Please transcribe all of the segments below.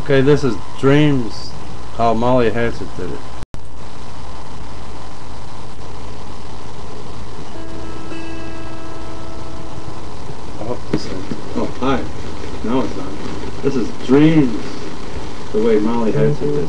Okay, this is Dreams, how Molly Hatchet did it. Oh, oh, hi. No, it's not. This is Dreams, the way Molly Hatchet did it.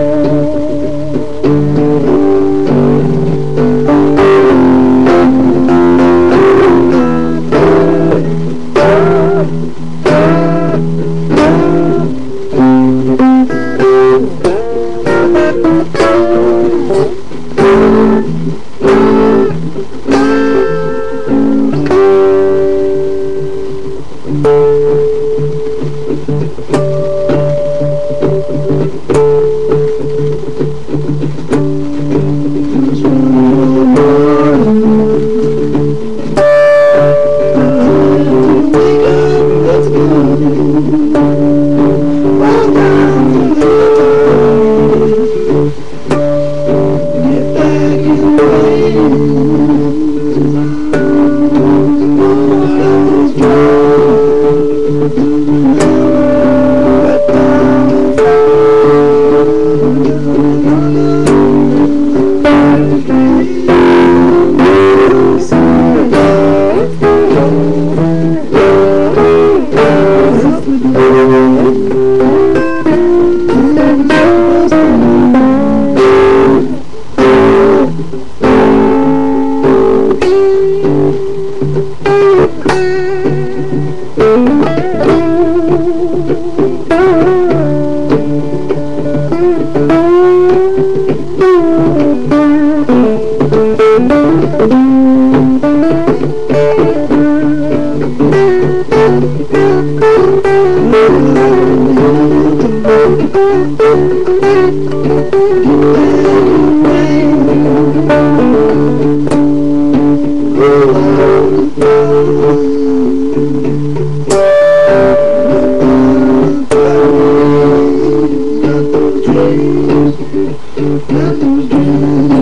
you. Nothing's dreaming.